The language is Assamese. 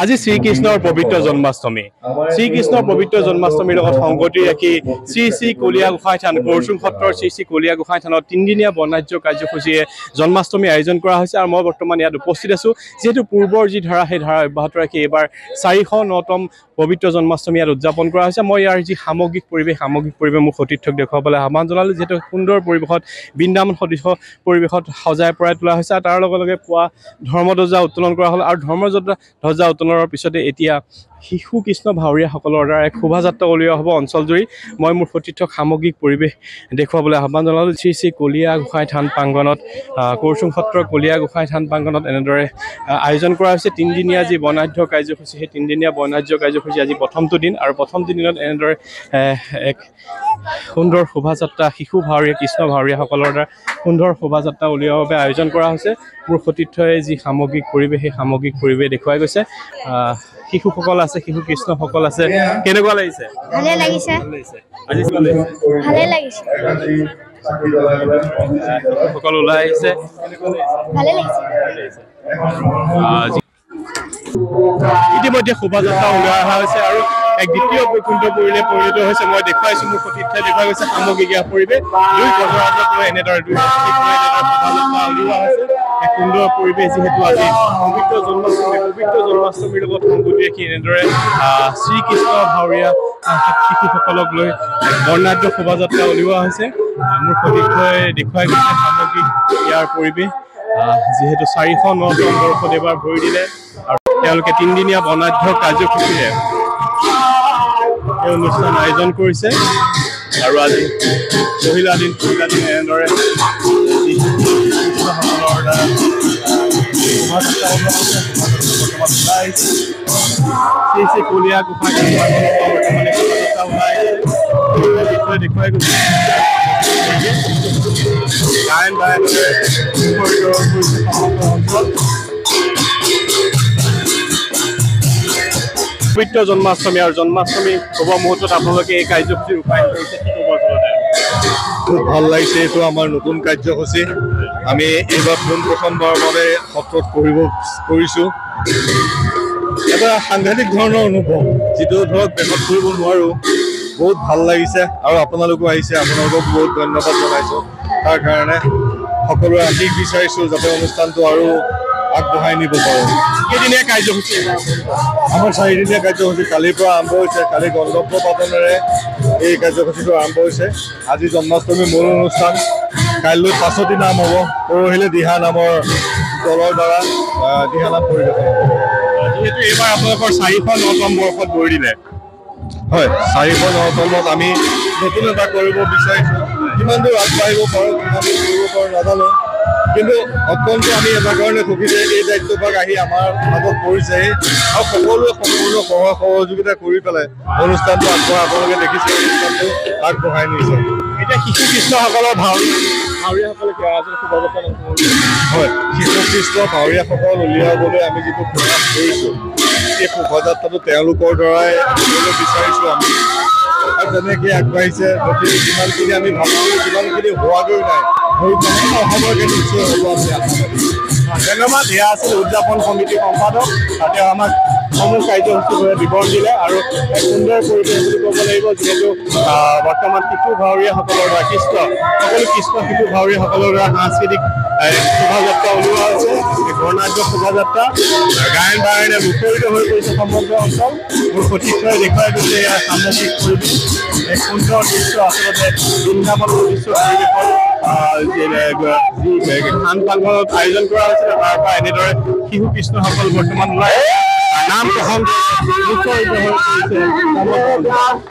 আজি শ্ৰীকৃষ্ণৰ পবিত্ৰ জন্মাষ্টমী। শ্ৰীকৃষ্ণৰ পবিত্ৰ জন্মাষ্টমীৰ লগত সংগতি ৰাখি শ্ৰী শ্ৰী কলীয়া গোসাঁই থান কৰচুং সত্ৰৰ শ্ৰী শ্ৰী কলীয়া গোসাঁই থানত তিনিদিনীয়া বৰ্ণাঢ্য কাৰ্যসূচীৰে জন্মাষ্টমী আয়োজন কৰা হৈছে আৰু মই বৰ্তমান ইয়াত উপস্থিত আছোঁ। যিহেতু পূৰ্বৰ যি ধাৰা সেই ধাৰা অব্যাহত ৰাখি এইবাৰ চাৰিশ নতম পবিত্ৰ জন্মাষ্টমী ইয়াত উদযাপন কৰা হৈছে। মই ইয়াৰ যি সামগ্ৰিক পৰিৱেশ সামগ্ৰিক পৰিৱেশ মোৰ সতীৰ্থক দেখুৱাবলৈ আহ্বান জনালোঁ। যিহেতু সুন্দৰ পৰিৱেশত বৃন্দাবন সদৃশ পৰিৱেশত সজাই পৰাই তোলা হৈছে। আৰু তাৰ লগে লগে পুৱা ধৰ্মধ্বজা উত্তোলন কৰা হ'ল আৰু ধৰ্মধ্বজা ধ্বজা উত্তোলনৰ পিছতে এতিয়া শিশু কৃষ্ণ ভাৱৰীয়াসকলৰ দ্বাৰা এক শোভাযাত্ৰা উলিওৱা হ'ব অঞ্চলজুৰি। মই মোৰ সতীৰ্থক সামগ্ৰিক পৰিৱেশ দেখুৱাবলৈ আহ্বান জনালোঁ। শ্ৰী শ্ৰী কলীয়া গোসাঁই থান প্ৰাংগণত কৰচুং সত্ৰৰ কলীয়া গোসাঁই থান প্ৰাংগণত এনেদৰে আয়োজন কৰা হৈছে। তিনিদিনীয়া যি বৰ্ণাঢ্য কাৰ্যসূচী সেই তিনিদিনীয়া বৰ্ণাঢ্য কাৰ্যসূচী আজি প্ৰথমটো দিন আৰু প্ৰথমটো দিনত এনেদৰে এক সুন্দৰ শোভাযাত্ৰা শিশু ভাৱৰীয়া কৃষ্ণ ভাৱৰীয়াসকলৰ দ্বাৰা সুন্দৰ শোভাযাত্ৰা উলিওৱাৰ বাবে আয়োজন কৰা হৈছে। মোৰ সতীৰ্থই যি সামগ্ৰিক পৰিৱেশ সেই সামগ্ৰিক পৰিৱেশ দেখুৱাই গৈছে। শিশুসকল আছে শিশু কৃষ্ণসকল আছে। কেনেকুৱা লাগিছে? ভালে লাগিছে। ভাল লাগিছে। ওলাই আহিছে। ইতিমধ্যে শোভাযাত্ৰা উলিওৱা অহা হৈছে আৰু এক দ্বিতীয় বৈকুণ্ঠ পৰিলে পৰিণত হৈছে মই দেখুৱাইছো মোৰ সতীৰ্থই দেখুৱাই গৈছে সামগ্ৰিক ইয়াৰ পৰিৱেশ দুই গজৰাজত লৈ এনেদৰে দুই এক সুন্দৰ পৰিৱেশ যিহেতু আজি পবিত্ৰ জন্মাষ্টমী পবিত্ৰ জন্মাষ্টমীৰ লগত সংগতি ৰাখি এনেদৰে শ্ৰীকৃষ্ণ ভাৱৰীয়া শিশুসকলক লৈ বৰ্ণাঢ্য শোভাযাত্ৰা উলিওৱা হৈছে মোৰ সতীৰ্থই দেখুৱাই গৈছে সামগ্ৰিক ইয়াৰ পৰিৱেশ যিহেতু চাৰিশ নতম বৰ্ষত এইবাৰ ভৰি দিলে আৰু তেওঁলোকে তিনিদিনীয়া বৰ্ণাঢ্য কাৰ্যসূচীৰে এই অনুষ্ঠান আয়োজন কৰিছে আৰু আজি মহিলা দিন মহিলা দিন এনেদৰে কলীয়া গোসাঁই দেখুৱাই গৈছে গায়ন কৰিছে সমগ্ৰ অঞ্চল পবিত্ৰ জন্মাষ্টমী আৰু জন্মাষ্টমী শুভ মুহূৰ্তত আপোনালোকে এই কাৰ্যসূচী ৰূপায়ণ কৰিছে খুব ভাল লাগিছে এইটো আমাৰ নতুন কাৰ্যসূচী। আমি এইবাৰ পোন প্ৰথমবাৰৰ বাবে সত্ৰত কৰিব কৰিছোঁ। এটা সাংঘাতিক ধৰণৰ অনুভৱ যিটো ধৰক দেশত কৰিব নোৱাৰোঁ। বহুত ভাল লাগিছে আৰু আপোনালোকো আহিছে। আপোনালোকক বহুত ধন্যবাদ জনাইছোঁ। তাৰ কাৰণে সকলোৱে আশীষ বিচাৰিছোঁ যাতে অনুষ্ঠানটো আৰু আগবঢ়াই নিব পাৰোঁ। কেইদিনীয়া কাৰ্যসূচী আমাৰ চাৰিদিনীয়া কাৰ্যসূচী কালিৰ পৰা আৰম্ভ হৈছে। কালি গন্ধৰ্ব পাতনেৰে এই কাৰ্যসূচীটো আৰম্ভ হৈছে। আজি জন্মাষ্টমী মূল অনুষ্ঠান। কাইলৈ পাছতি নাম হ'ব। পৰহিলৈ দিহা নামৰ দলৰ দ্বাৰা আহ, দিহা নাম পৰিৱেশন হ'ব। যিহেতু এইবাৰ আপোনালোকৰ চাৰিশ নতম বৰ্ষত ভৰি দিলে। হয় চাৰিশ নতমত আমি নতুন এটা কৰিব বিচাৰিছোঁ। কিমান দূৰ আগবাঢ়িব পাৰোঁ কিমান দূৰ কৰিব পাৰোঁ নাজানো। কিন্তু অত্যন্ত আমি এটা কাৰণে সুখী যে এই দায়িত্বভাগ আহি আমাৰ মাজত পৰিছেহি আৰু সকলোৱে সম্পূৰ্ণ সহায় সহযোগিতা কৰি পেলাই অনুষ্ঠানটো আগবঢ়াই আপোনালোকে দেখিছে অনুষ্ঠানটো আগবঢ়াই নিছে। এতিয়া শিশু কৃষ্ণসকলৰ ভাৱৰীয়াসকলে কৰিছে? হয় শিশু কৃষ্ণ ভাৱৰীয়াসকল উলিয়াবলৈ আমি যিটো প্ৰয়াস কৰিছোঁ সেই শোভাযাত্ৰাটো তেওঁলোকৰ দ্বাৰাই কৰিবলৈ বিচাৰিছোঁ আমি। আৰু তেনেকৈ আগবাঢ়িছে গতিকে যিমানখিনি আমি ভাবিছোঁ সিমানখিনি হোৱাগৈ নাই। ধন্যবাদ। এয়া আছিল উদযাপন সমিতিৰ সম্পাদক। তেওঁ আমাক সমূহ কাৰ্যসূচীৰ বিষয়ে বিৱৰণ দিলে আৰু এক সুন্দৰ পৰিৱেশ বুলি ক'ব লাগিব যিহেতু বৰ্তমান শিশু ভাৱৰীয়াসকলৰ দ্বাৰা কৃষ্ণ সকলো কৃষ্ণ শিশু ভাৱৰীয়াসকলৰ দ্বাৰা সাংস্কৃতিক শোভাযাত্ৰা উলিওৱা হৈছে এই বৰ্ণাঢ্য শোভাযাত্ৰা গায়ন বায়নে মুখৰিত হৈ পৰিছে সমগ্ৰ অঞ্চল। মোৰ সতীৰ্থই দেখুৱাই গৈছে ইয়াৰ সামগ্ৰিক পৰিৱেশ। এক সুন্দৰ দৃশ্য আচলতে বৃন্দাবনৰ দৃশ্য পৰিৱেশৰ খান পাংঘৰত আয়োজন কৰা হৈছিলে তাৰ পৰা এনেদৰে শিশু কৃষ্ণসকল বৰ্তমান ওলাই নাম প্ৰসংগ মুখৰিত